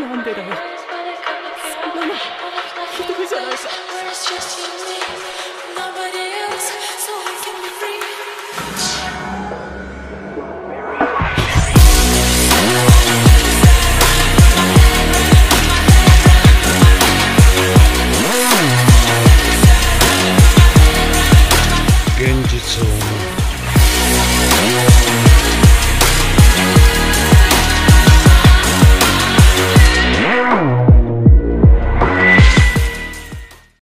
なんでだよそんなのひどいじゃないか nobody else, so we can be free.「現実を思う」